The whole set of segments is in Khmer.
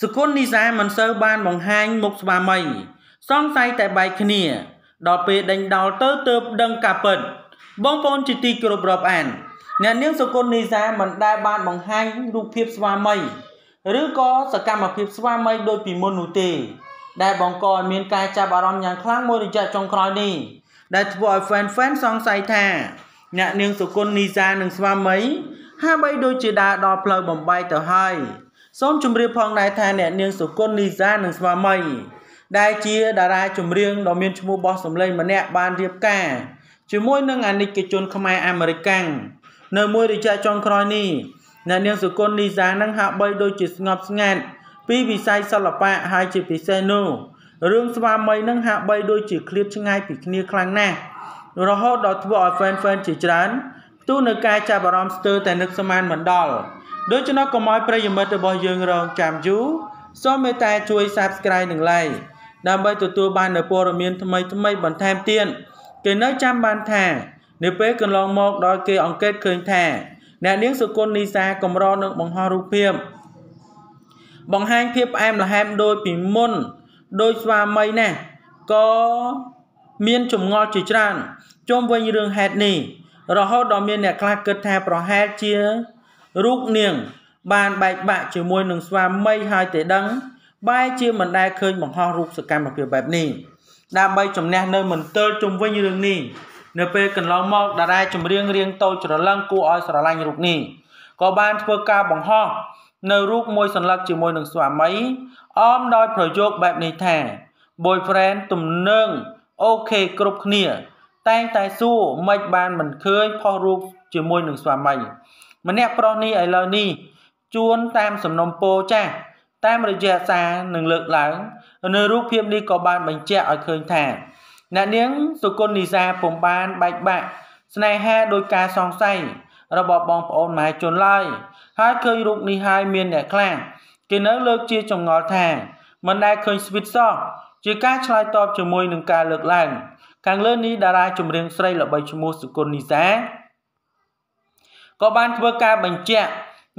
សុគន្ធនីសាមិនសូវបានបង្ហាញមុខស្វាមីសង្ស័យតែបែកគ្នា ដល់ពេលដេញដោលទៅទើបដឹងការពិតបងប្អូនជាទីគោរពរាប់អានអ្នកនាងសុគន្ធនីសាមិនដែលបានបង្ហាញរូបភាពស្វាមីឬក៏សកម្មភាពស្វាមីដូចពីមុននោះទេ ដែលបង្កឲ្យមានការចាប់អារម្មណ៍យ៉ាងខ្លាំងមួយរយៈចុងក្រោយនេះដែលធ្វើឲ្យ fan fan សង្ស័យថា អ្នកនាងសុគន្ធនីសានិងស្វាមីហាក់បីដូចជាដើរដល់ផ្លូវបំបែកទៅហើយ សូមជម្រាបផងដែរថាអ្នកនាងសុគន្ធនីសានិងស្វាមីដែលជាតារាចម្រៀងដ៏មានឈ្មោះបោះសម្លេងម្នាក់បានរៀបការជាមួយនឹងអានិកជនខ្មែរអាមេរិកាំងនៅមួយរយៈចុងក្រោយនេះអ្នកនាងសុគន្ធនីសានឹងហាក់បីដូចជាស្ងប់ស្ងាត់ពីវិស័យសិល្បៈហើយជាពិសេសនោះរឿងស្វាមីនឹងហាក់បីដូចជាឃ្លាតឆ្ងាយពីគ្នាខ្លាំងណាស់រហូតដល់ធ្វើឲ្យ fan fan ជាច្រើនផ្ទុះនៅការចាប់អារម្មណ៍ស្ទើរតែនឹកស្មានមិនដល់ដូច្នោះកុំឲ្យប្រិយមិត្តរបស់យើងរងចាំយូរសូមមេត្តាជួយ Subscribe និង Like ដើម្បីទទួលបាននូវព័ត៌មានថ្មីថ្មីបន្ថែមទៀតគេនៅចាំបានថានៅពេលកន្លងមកដោយគេអង្កេតឃើញថាអ្នកនាងសុគន្ធនីសាកម្រនឹងបង្ហោះរូបភាពបង្ហាញភាពផ្អែមល្ហែមដូចពីមុនដោយស្វាមីណាក៏មានចម្ងល់ជាច្រើនជុំវិញរឿងហេតុនេះ រហូតដល់មានអ្នកខ្លះគិតថាប្រហែលជារូបនាង បានបែកបាក់ជាមួយនឹងស្វាមីហើយទេដឹង បែរជាមិនដែលឃើញបង្ហោះរូបសកម្មភាពបែបនេះដើម្បីជំនះនៅមន្ទិលជុំវិញរឿងនេះនៅពេលកន្លងមកតារាចម្រៀងរៀងតូចច្រឡឹងគួរឲ្យស្រឡាញ់រូបនេះក៏បានធ្វើការបង្ហោះនៅរូបមួយសន្លឹកជាមួយនឹងស្វាមីអមដោយប្រយោគបែបនេះថា boyfriend ទំនើងអូខេគ្រប់គ្នា តែងតែសួរមិនបានមិនឃើញផុសរូបជាមួយនឹងស្វាមីម្នាក់ប្រុសនេះឥឡូវនេះជួនតាមសំណុំពោចាស់តាមរយៈសារនឹងលើកឡើងនៅរូបភាពនេះក៏បានបញ្ជាក់ឲ្យឃើញថាអ្នកនាងសុគន្ធនីសាពុំបានបែកបាក់ស្នេហាដោយការសង្ស័យរបស់បងប្អូនមហាជនឡើយហើយឃើញរូបនេះហើយមានអ្នកខ្លះគេនៅលើកជាចងល់ថាមិនដែលឃើញស្វីតសោះជាការឆ្លើយតបជាមួយនឹងការលើកឡើង ខាងលើនេះតារាចម្រៀងស្រីល្បីឈ្មោះសុគន្ធនីសាក៏បានធ្វើការបញ្ជាក់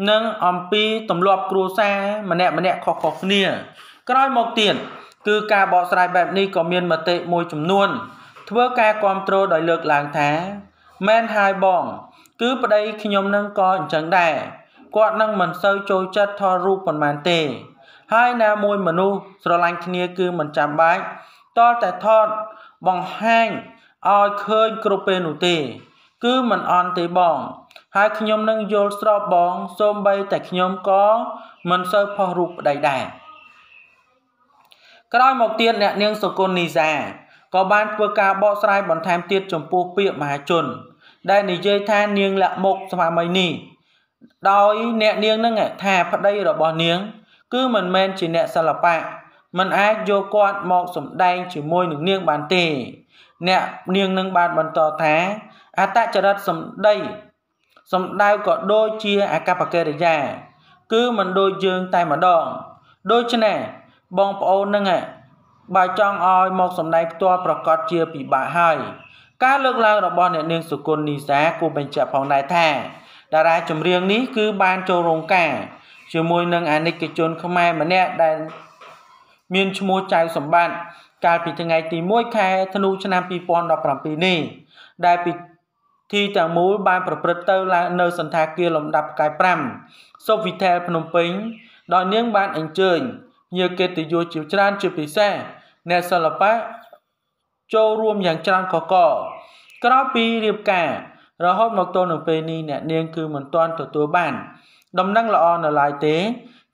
នឹងអំពីទម្លាប់គ្រួសារម្នាក់ម្នាក់ខុសៗគ្នា ក្រោយមកទៀតគឺការបកស្រាយបែបនេះក៏មានមតិមួយចំនួន ធ្វើការគ្រប់គ្រងដោយលើកឡើងថាមែនហើយបង គឺប្តីខ្ញុំនឹងក៏អញ្ចឹងដែរគាត់នឹងមិនសូវចូលចិត្តថតរូបប៉ុន្មានទេ ហើយណាមួយមនុស្សស្រឡាញ់គ្នាគឺមិនចាំបាច់ តតែថតបង្ហាញឲ្យឃើញគ្រប់ពេលនោះទេ គឺមិនអន់ទេបង ហើយខ្ញុំនឹងយល់ស្របបងសូម្បីតែខ្ញុំក៏មិនសូវផុសរូបប្តីដែរក្រោយមកទៀតអ្នកនាងសុគន្ធនីសាក៏បានធ្វើការបកស្រាយបន្ថែមទៀតចំពោះពាក្យមហាជន ដែលនិយាយថានាងលាក់មុខស្វាមីនេះដោយអ្នកនាងនឹងថាប្តីរបស់នាង គឺមិនមែនជាអ្នកសិល្បៈ មិនអាចយកគាត់មកសម្ដែងជាមួយនឹងនាងបានទេ អ្នកនាងនឹងបានបន្តថាអតចរិតសម្ដីសម្ដៅក៏ដូចជាអកប្បកិរិយា គឺមិនដូចយើងតែម្ដងដូច្នេះបងប្អូននឹងបើចង់ឲ្យមកសម្ដែងផ្ទាល់ប្រកាសជាពិបាកហើយការលើកឡើងរបស់អ្នកនាងសុគន្ធនីសាគូបញ្ជាក់ផងដែរថាតារាចម្រៀងនេះគឺបានចូលរោងការជាមួយនឹងអានិកជនខ្មែរម្នាក់ដែល មានឈ្មោះចៅសម្បត្តិកាលពីថ្ងៃទី1ខែធ្នូឆ្នាំ2017នេះដែលពីធីទាំងមូលបានប្រព្រឹត្តទៅឡើងនៅសន្តាគារលំដាប់ផ្កាយ5 Sofitel ភ្នំពេញដោយនាងបានអញ្ជើញភ្ញៀវកិត្តិយសជាច្រើនជាពិសេសអ្នកសិល្បៈចូលរួមយ៉ាងច្រើនកកក្រោយពីរៀបការរហូតមកទល់នឹងពេលនេះអ្នកនាងគឺមិនទាន់ទទួលបាន ដំណឹងល្អនៅឡើយទេ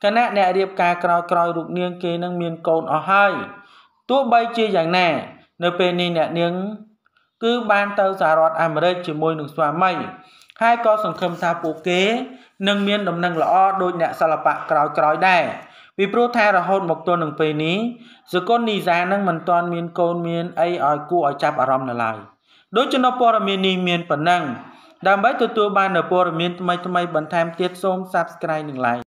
គណៈអ្នករៀបការក្រោយក្រោយរូបនាងគេនឹងមានកូនអស់ហើយទោះបីជាយ៉ាងណា នៅពេលនេះអ្នកនាង គឺបានទៅសហរដ្ឋអាមេរិកជាមួយនឹងស្វាមីហើយក៏សង្ឃឹមថាពួកគេនឹងមានដំណឹងល្អដូចអ្នកសិល្បៈក្រោយក្រោយដែរពីព្រោះថារហូតមកទល់នឹងពេលនេះសកុននីសានឹងមិនទាន់មានកូនមានអីឲ្យគួរឲ្យចាប់អារម្មណ៍នៅឡើយដូចចំណុចព័ត៌មាននេះមានប៉ុណ្ណឹងដើម្បីទទួលបាននូវព័ត៌មានថ្មីៗបន្ថែមទៀតសូម Subscribe និង Like